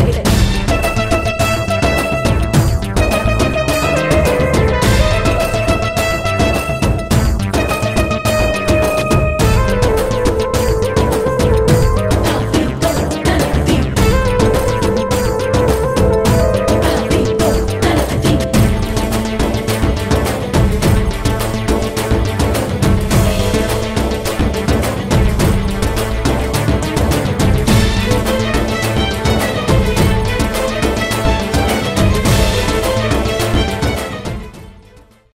Take it.